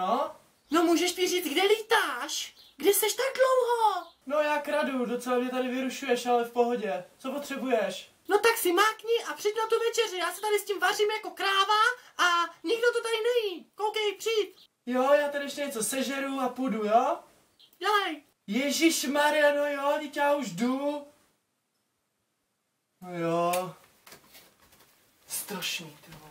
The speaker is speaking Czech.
No, no můžeš mi říct, kde lítáš? Kde seš tak dlouho? No já kradu, docela mě tady vyrušuješ, ale v pohodě. Co potřebuješ? No tak si mákni a přijď na tu večeři, já se tady s tím vařím jako kráva a nikdo to tady nejí. Koukej, přijď. Jo, já tady ještě něco sežeru a půjdu, jo? Dělej. Ježíš Maria, no jo, teď já už jdu. No jo. Strašný, ty.